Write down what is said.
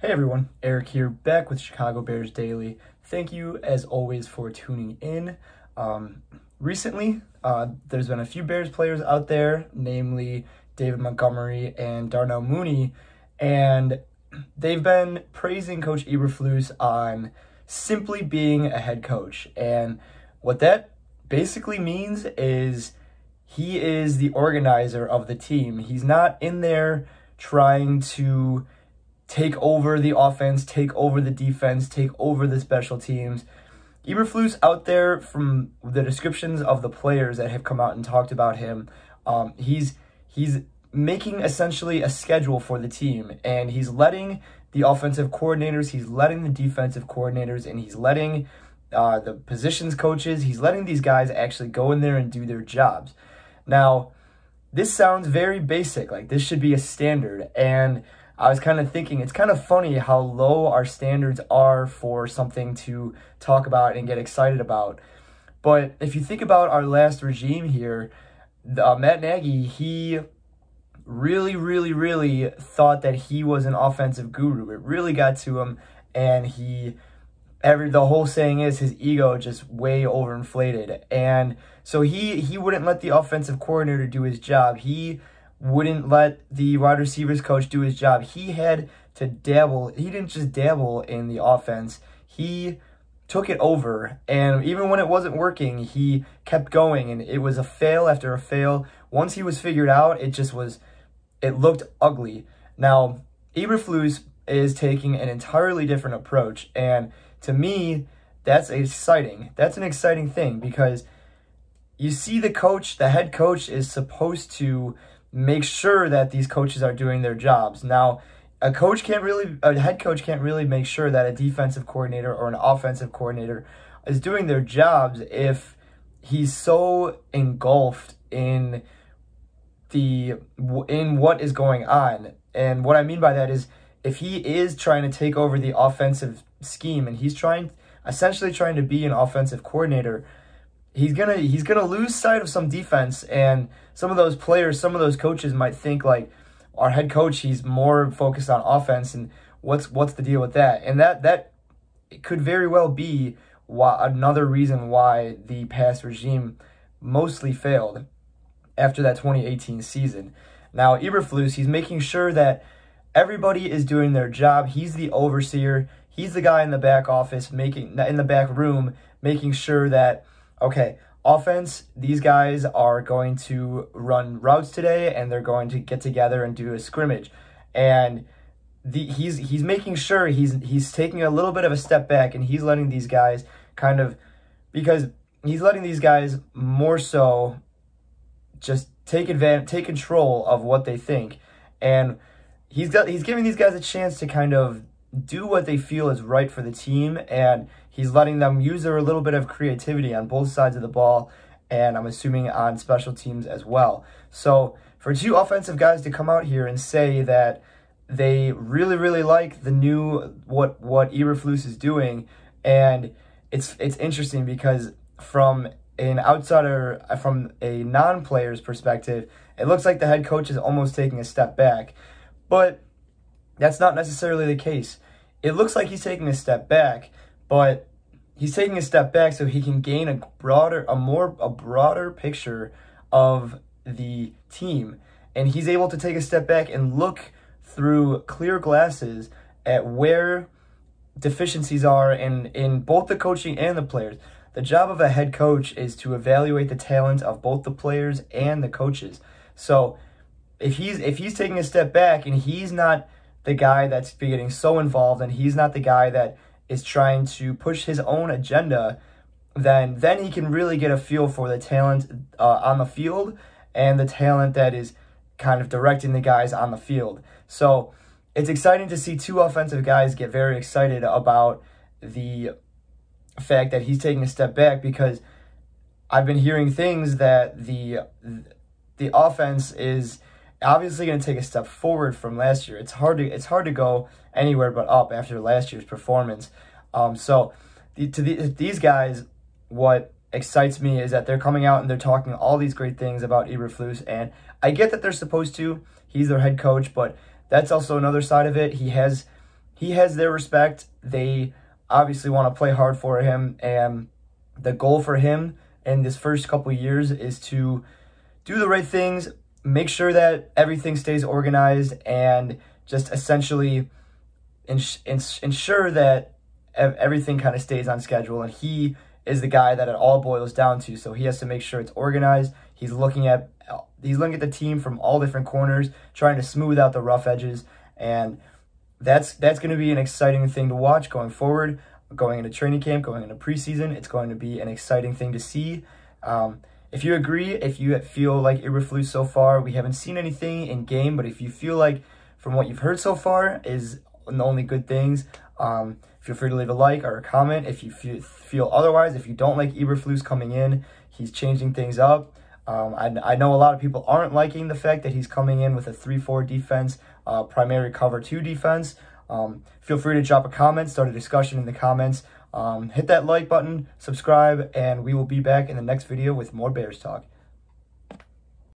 Hey everyone, Eric here, back with Chicago Bears Daily. Thank you, as always, for tuning in. Um, recently, uh, there's been a few Bears players out there, namely David Montgomery and Darnell Mooney, and they've been praising Coach Eberflus on simply being a head coach. And what that basically means is he is the organizer of the team. He's not in there trying to take over the offense, take over the defense, take over the special teams. Eberflus out there from the descriptions of the players that have come out and talked about him. Um, he's he's making essentially a schedule for the team, and he's letting the offensive coordinators, he's letting the defensive coordinators, and he's letting uh, the positions coaches, he's letting these guys actually go in there and do their jobs. Now, this sounds very basic, like this should be a standard, and I was kind of thinking it's kind of funny how low our standards are for something to talk about and get excited about. But if you think about our last regime here, uh, Matt Nagy, he really, really, really thought that he was an offensive guru. It really got to him, and he every the whole saying is his ego just way overinflated, and so he he wouldn't let the offensive coordinator do his job. He wouldn't let the wide receivers coach do his job. He had to dabble. He didn't just dabble in the offense. He took it over. And even when it wasn't working, he kept going. And it was a fail after a fail. Once he was figured out, it just was, it looked ugly. Now, Eberflus is taking an entirely different approach. And to me, that's exciting. That's an exciting thing because you see the coach, the head coach is supposed to make sure that these coaches are doing their jobs. Now, a coach can't really, a head coach can't really make sure that a defensive coordinator or an offensive coordinator is doing their jobs if he's so engulfed in the in what is going on. And what I mean by that is if he is trying to take over the offensive scheme and he's trying essentially trying to be an offensive coordinator, he's gonna he's gonna lose sight of some defense and some of those players some of those coaches might think like our head coach he's more focused on offense and what's what's the deal with that? And that that could very well be why, another reason why the past regime mostly failed after that 2018 season. Now Eberflus he's making sure that everybody is doing their job. He's the overseer. He's the guy in the back office making in the back room making sure that okay, offense, these guys are going to run routes today and they're going to get together and do a scrimmage. And the, he's he's making sure he's he's taking a little bit of a step back and he's letting these guys kind of because he's letting these guys more so just take advantage take control of what they think and he's got he's giving these guys a chance to kind of do what they feel is right for the team and he's letting them use their little bit of creativity on both sides of the ball and I'm assuming on special teams as well. So for two offensive guys to come out here and say that they really really like the new what what Eberflus is doing and it's it's interesting because from an outsider from a non-player's perspective, it looks like the head coach is almost taking a step back. But that's not necessarily the case. It looks like he's taking a step back, but he's taking a step back so he can gain a broader, a more, a broader picture of the team. And he's able to take a step back and look through clear glasses at where deficiencies are in, in both the coaching and the players. The job of a head coach is to evaluate the talent of both the players and the coaches. So if he's if he's taking a step back and he's not the guy that's getting so involved and he's not the guy that is trying to push his own agenda, then then he can really get a feel for the talent uh, on the field and the talent that is kind of directing the guys on the field. So it's exciting to see two offensive guys get very excited about the fact that he's taking a step back because I've been hearing things that the the offense is obviously going to take a step forward from last year. It's hard to it's hard to go anywhere but up after last year's performance. Um, so the, to the, these guys, what excites me is that they're coming out and they're talking all these great things about Eberflus, and I get that they're supposed to. He's their head coach, but that's also another side of it. He has he has their respect. They obviously want to play hard for him, and the goal for him in this first couple years is to do the right things, make sure that everything stays organized, and just essentially ins- ins- ensure that everything kind of stays on schedule. And he is the guy that it all boils down to. So he has to make sure it's organized. He's looking at he's looking at the team from all different corners, trying to smooth out the rough edges, and that's that's going to be an exciting thing to watch going forward. Going into training camp, going into preseason, it's going to be an exciting thing to see. Um, if you agree, if you feel like Eberflus so far, we haven't seen anything in game, but if you feel like from what you've heard so far is the only good things, um, feel free to leave a like or a comment. If you feel, feel otherwise, if you don't like Eberflus coming in, he's changing things up. Um, I, I know a lot of people aren't liking the fact that he's coming in with a 3-4 defense, uh, primary cover 2 defense. Um, feel free to drop a comment, start a discussion in the comments. Um, hit that like button, subscribe, and we will be back in the next video with more Bears talk.